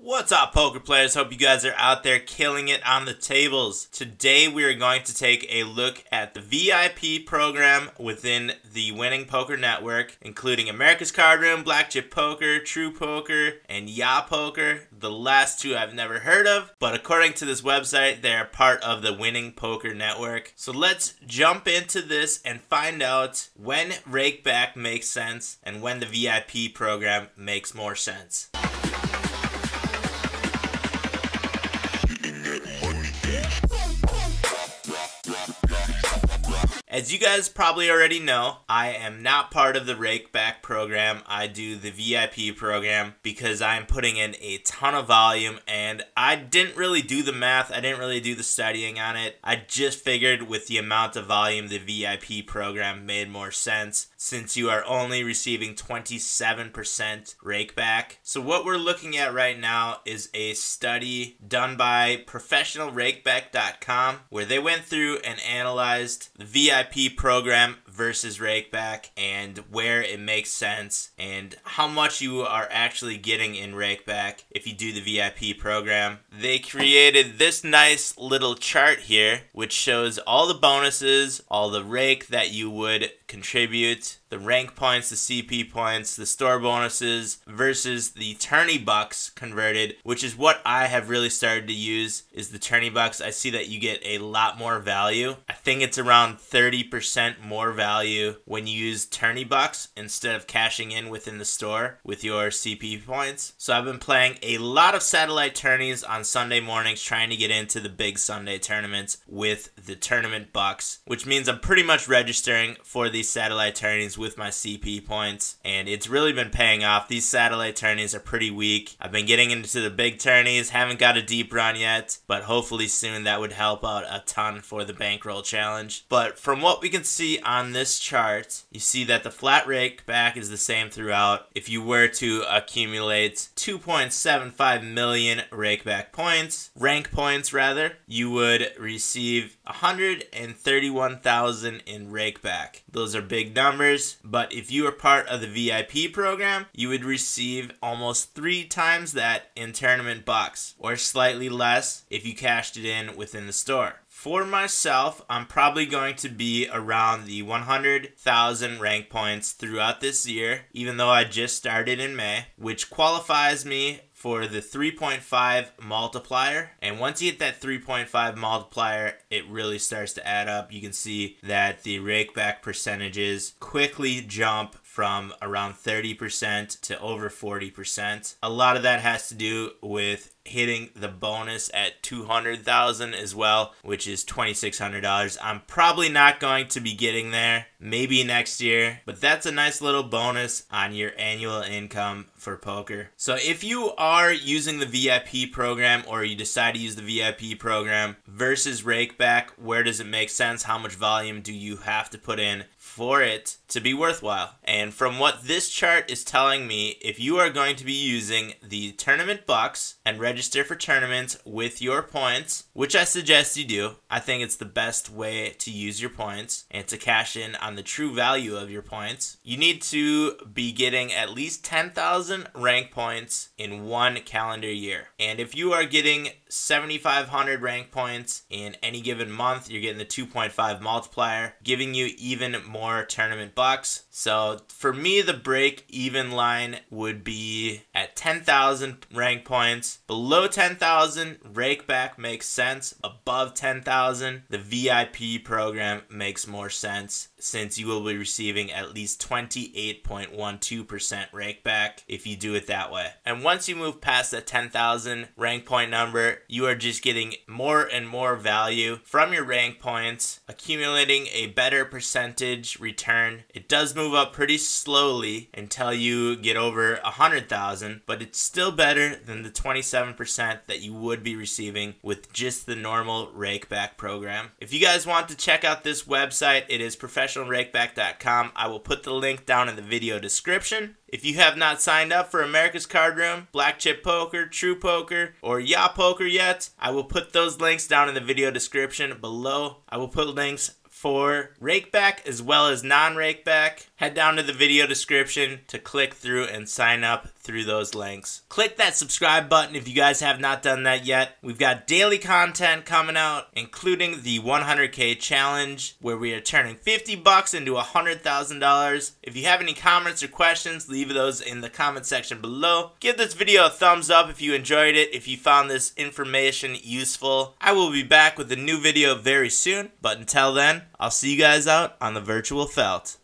What's up, poker players? Hope you guys are out there killing it on the tables. Today, we are going to take a look at the VIP program within the Winning Poker Network, including America's Card Room, Black Chip Poker, True Poker, and Ya Poker. The last two I've never heard of, but according to this website, they are part of the Winning Poker Network. So let's jump into this and find out when Rakeback makes sense and when the VIP program makes more sense. As you guys probably already know, I am not part of the Rakeback program. I do the VIP program because I'm putting in a ton of volume and I didn't really do the math. I didn't really do the studying on it. I just figured with the amount of volume, the VIP program made more sense since you are only receiving 27% rakeback. So what we're looking at right now is a study done by professionalrakeback.com where they went through and analyzed the VIP program versus rakeback and where it makes sense and how much you are actually getting in rakeback if you do the VIP program. They created this nice little chart here which shows all the bonuses, all the rake that you would contribute, the rank points, the CP points, the store bonuses versus the tourney bucks converted, which is what I have really started to use is the tourney bucks. I see that you get a lot more value. I think it's around 30% more value when you use tourney bucks instead of cashing in within the store with your CP points. So I've been playing a lot of satellite tourneys on Sunday mornings trying to get into the big Sunday tournaments with the tournament bucks, which means I'm pretty much registering for these satellite tourneys with my CP points, and it's really been paying off. These satellite tourneys are pretty weak. I've been getting into the big tourneys, haven't got a deep run yet, but hopefully soon that would help out a ton for the bankroll challenge. But from what we can see on this chart, you see that the flat rake back is the same throughout. If you were to accumulate 2.75 million rake back points, rank points rather, you would receive 131,000 in rake back. Those are big numbers, but if you are part of the VIP program, you would receive almost three times that in tournament bucks, or slightly less if you cashed it in within the store. For myself, I'm probably going to be around the 100,000 rank points throughout this year, even though I just started in May, which qualifies me for the 3.5 multiplier. And once you hit that 3.5 multiplier, it really starts to add up. You can see that the rakeback percentages quickly jump from around 30% to over 40%. A lot of that has to do with hitting the bonus at 200,000 as well, which is $2600. I'm probably not going to be getting there, maybe next year, but that's a nice little bonus on your annual income for poker. So if you are using the VIP program or you decide to use the VIP program versus Rakeback, where does it make sense? How much volume do you have to put in for it to be worthwhile. And from what this chart is telling me, if you are going to be using the tournament bucks and register for tournaments with your points, which I suggest you do, I think it's the best way to use your points and to cash in on the true value of your points. You need to be getting at least 10,000 rank points in one calendar year. And if you are getting 7,500 rank points in any given month, you're getting the 2.5 multiplier, giving you even more tournament bucks. So for me, the break even line would be at 10,000 rank points. Below 10,000, rakeback makes sense. Above 10,000, the VIP program makes more sense since you will be receiving at least 28.12% rakeback if you do it that way. And once you move past that 10,000 rank point number, you are just getting more and more value from your rank points, accumulating a better percentage return. It does move up pretty slowly until you get over 100,000, but it's still better than the 27% that you would be receiving with just the normal rakeback program. If you guys want to check out this website, it is professionalrakeback.com. I will put the link down in the video description. If you have not signed up for America's Card Room, Black Chip Poker, True Poker, or Ya Poker yet, I will put those links down in the video description below. I will put links for rakeback as well as non-rakeback head down to the video description to click through and sign up through those links. Click that subscribe button if you guys have not done that yet. We've got daily content coming out, including the 100k challenge where we are turning 50 bucks into $100,000. If you have any comments or questions, leave those in the comment section below. Give this video a thumbs up if you enjoyed it, if you found this information useful. I will be back with a new video very soon, but until then, I'll see you guys out on the virtual felt.